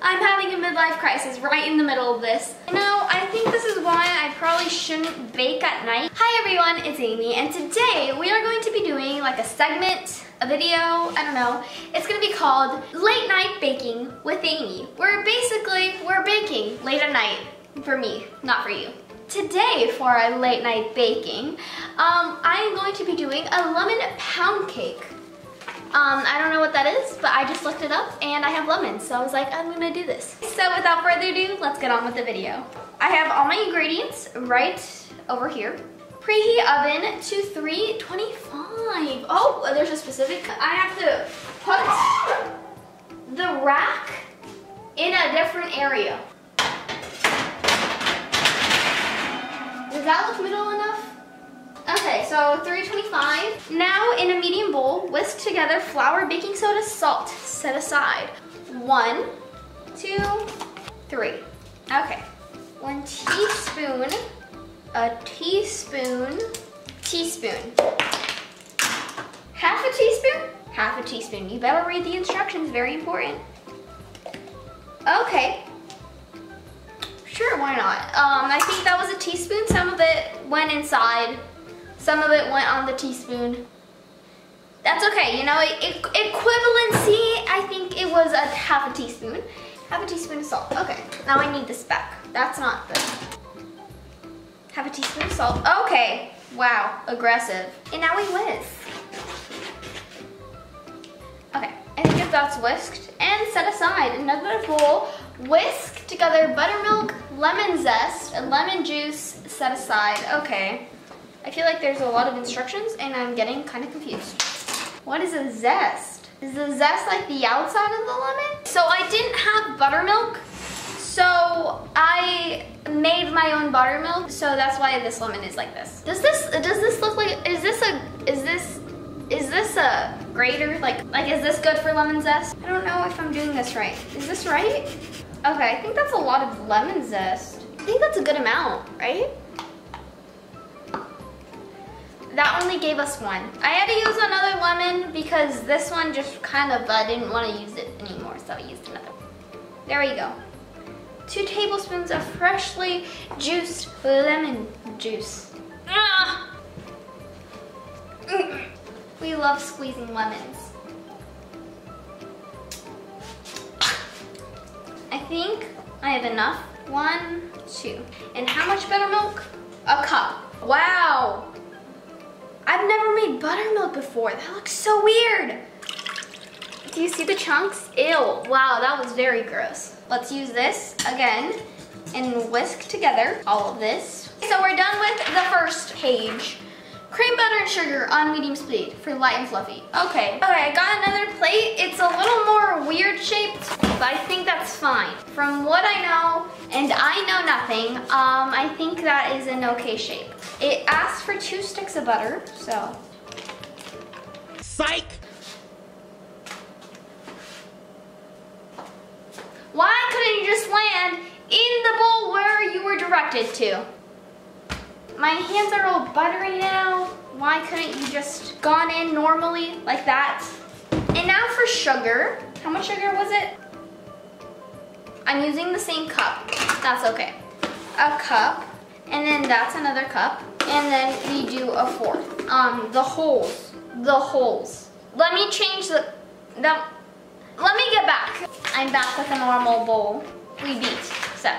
I'm having a midlife crisis right in the middle of this. You know, I think this is why I probably shouldn't bake at night. Hi everyone, it's Eimi, and today we are going to be doing like a segment, a video, I don't know. It's gonna be called Late Night Baking with Eimi, where basically we're baking late at night for me, not for you. Today for our late night baking, um, I am going to be doing a lemon pound cake. Um, I don't know what that is, but I just looked it up and I have lemons, so I was like, I'm gonna do this. So without further ado, let's get on with the video. I have all my ingredients right over here. Preheat oven to 325. Oh, there's a specific, I have to put the rack in a different area. Does that look middle enough? Okay, so 325. Now in a medium bowl, whisk together flour, baking soda, salt. Set aside. One, two, three. Okay. One teaspoon, a teaspoon, teaspoon. Half a teaspoon, half a teaspoon. You better read the instructions, very important. Okay, Sure, why not? Um, I think that was a teaspoon. Some of it went inside. Some of it went on the teaspoon. That's okay, you know, equivalency, I think it was a half a teaspoon. Half a teaspoon of salt. Okay, now I need this back. That's not good. Half a teaspoon of salt. Okay, wow, aggressive. And now we whisk. Okay, I think if that's whisked and set aside another bowl, whisk together buttermilk, lemon zest, and lemon juice set aside. Okay. I feel like there's a lot of instructions and I'm getting kind of confused. What is a zest? Is the zest like the outside of the lemon? So I didn't have buttermilk, so I made my own buttermilk, so that's why this lemon is like this. Does this, does this look like, is this a, is this, is this a grater? Like, like is this good for lemon zest? I don't know if I'm doing this right. Is this right? Okay, I think that's a lot of lemon zest. I think that's a good amount, right? That only gave us one. I had to use another lemon because this one just kind of, I uh, didn't want to use it anymore, so I used another. There we go. Two tablespoons of freshly juiced lemon juice. Ah! We love squeezing lemons. I think I have enough. One, two. And how much buttermilk? A cup. Wow. I've never made buttermilk before. That looks so weird. Do you see the chunks? Ew, wow, that was very gross. Let's use this again and whisk together all of this. So we're done with the first page. Cream butter and sugar on medium speed for light and fluffy. Okay, okay, I got another plate. It's a little more weird shaped, but I think that's fine. From what I know, and I know nothing, um, I think that is an okay shape. It asks for two sticks of butter, so. Psych! Why couldn't you just land in the bowl where you were directed to? My hands are all buttery now. Why couldn't you just gone in normally like that? And now for sugar. How much sugar was it? I'm using the same cup. That's okay. A cup, and then that's another cup, and then we do a fourth. Um, the holes, the holes. Let me change the, the, let me get back. I'm back with a normal bowl. We beat, so.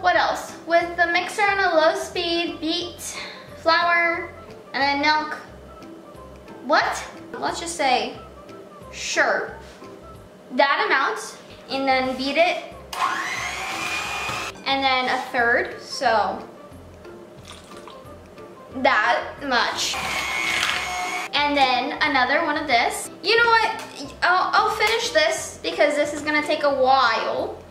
What else? With the mixer on a low speed, beat, flour, and then milk. What? Let's just say, sure. That amount, and then beat it. And then a third, so that much. And then another one of this. You know what? I'll, I'll finish this because this is gonna take a while.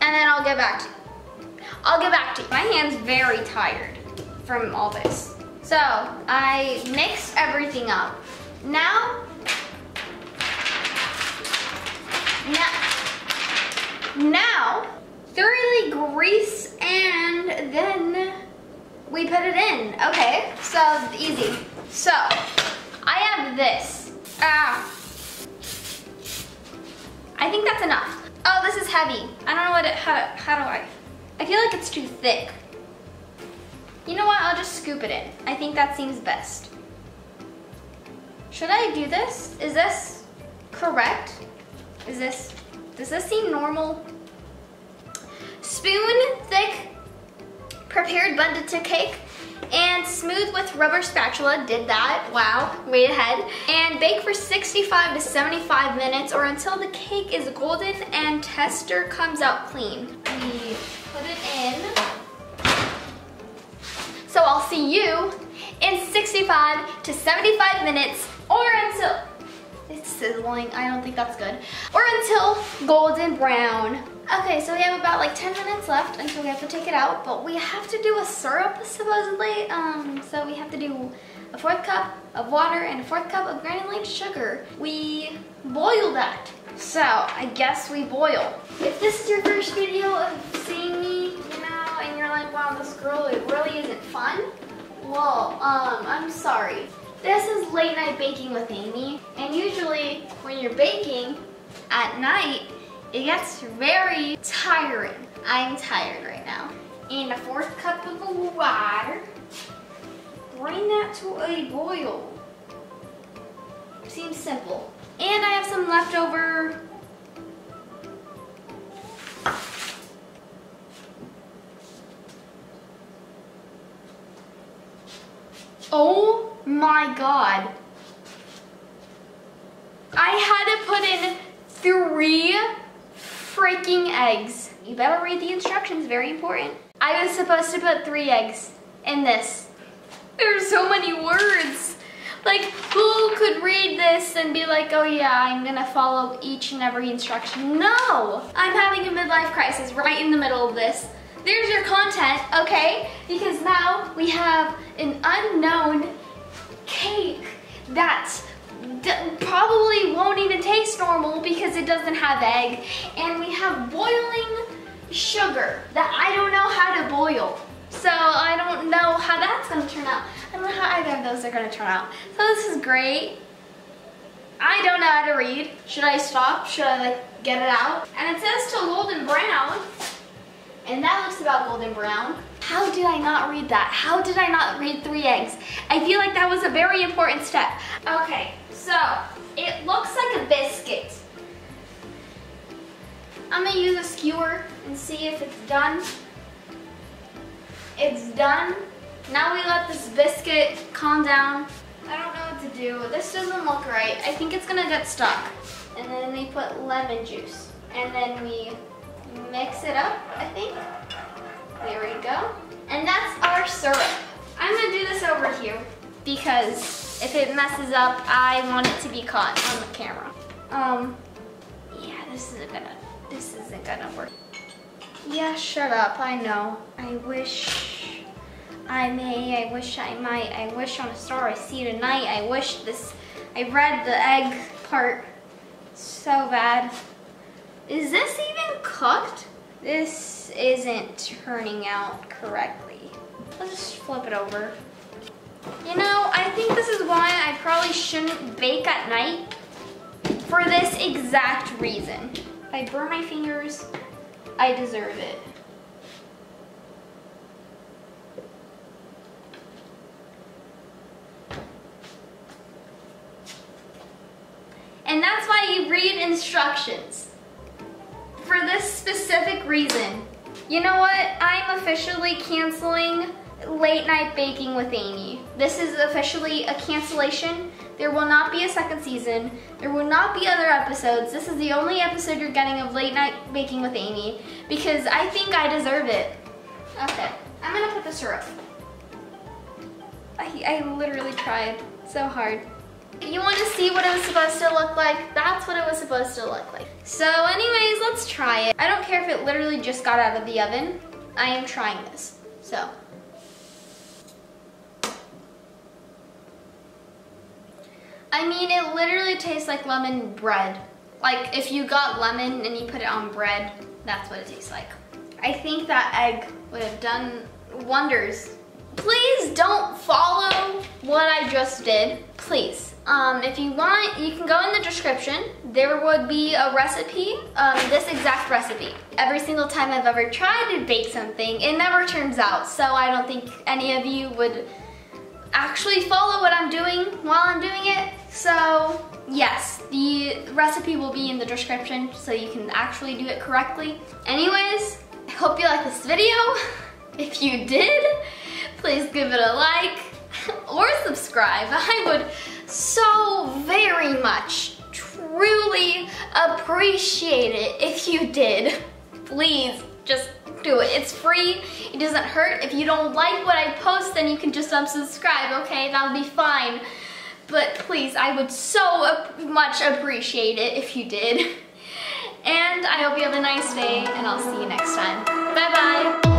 And then I'll get back to you. I'll get back to you. My hand's very tired from all this. So I mixed everything up. Now, now, now, thoroughly grease and then we put it in. Okay, so easy. So I have this. Ah. I think that's enough. Oh, this is heavy. I don't know what it, how, how do I, I feel like it's too thick. You know what, I'll just scoop it in. I think that seems best. Should I do this? Is this correct? Is this, does this seem normal? Spoon thick prepared to cake and smooth with rubber spatula, did that, wow, way ahead. And bake for 65 to 75 minutes or until the cake is golden and tester comes out clean. We put it in. So I'll see you in 65 to 75 minutes or until, it's sizzling, I don't think that's good, or until golden brown. Okay, so we have about like 10 minutes left until we have to take it out, but we have to do a syrup supposedly. Um, so we have to do a fourth cup of water and a fourth cup of granulated sugar. We boil that. So I guess we boil. If this is your first video of seeing me, you know, and you're like, wow, this girl, it really isn't fun. Well, um, I'm sorry. This is late night baking with Eimi, and usually when you're baking at night, it gets very tiring. I'm tired right now. And a fourth cup of water. Bring that to a boil. Seems simple. And I have some leftover Oh my god. I had to put in three freaking eggs. You better read the instructions, very important. I was supposed to put three eggs in this. There's so many words. Like, who could read this and be like, oh yeah, I'm gonna follow each and every instruction? No! I'm having a midlife crisis right in the middle of this. There's your content, okay? Because now we have an unknown cake that probably won't even taste normal because it doesn't have egg. And we have boiling sugar that I don't know how to boil. So I don't know how that's gonna turn out. I don't know how either of those are gonna turn out. So this is great. I don't know how to read. Should I stop? Should I like get it out? And it says to golden brown. And that looks about golden brown. How did I not read that? How did I not read three eggs? I feel like that was a very important step. Okay, so it looks like a biscuit. I'm gonna use a skewer and see if it's done. It's done. Now we let this biscuit calm down. I don't know what to do. This doesn't look right. I think it's gonna get stuck. And then we put lemon juice. And then we mix it up, I think. There we go. And that's our syrup. I'm gonna do this over here because if it messes up, I want it to be caught on the camera. Um, yeah, this isn't gonna, this isn't gonna work. Yeah, shut up, I know. I wish I may, I wish I might, I wish on a star I see tonight, I wish this, I read the egg part so bad. Is this even cooked? This isn't turning out correctly. Let's just flip it over. You know, I think this is why I probably shouldn't bake at night for this exact reason. If I burn my fingers, I deserve it. And that's why you read instructions for this specific reason. You know what? I'm officially canceling Late Night Baking with Eimi. This is officially a cancellation. There will not be a second season. There will not be other episodes. This is the only episode you're getting of Late Night Baking with Eimi because I think I deserve it. Okay, I'm gonna put the syrup. I, I literally tried so hard. You want to see what it was supposed to look like? That's what it was supposed to look like. So anyways, let's try it. I don't care if it literally just got out of the oven. I am trying this, so. I mean, it literally tastes like lemon bread. Like if you got lemon and you put it on bread, that's what it tastes like. I think that egg would have done wonders please don't follow what I just did. Please. Um, if you want, you can go in the description. There would be a recipe, um, this exact recipe. Every single time I've ever tried to bake something, it never turns out. So I don't think any of you would actually follow what I'm doing while I'm doing it. So yes, the recipe will be in the description so you can actually do it correctly. Anyways, I hope you like this video. If you did, please give it a like or subscribe. I would so very much, truly appreciate it if you did. Please, just do it. It's free, it doesn't hurt. If you don't like what I post, then you can just unsubscribe, okay? That'll be fine. But please, I would so much appreciate it if you did. And I hope you have a nice day, and I'll see you next time. Bye-bye.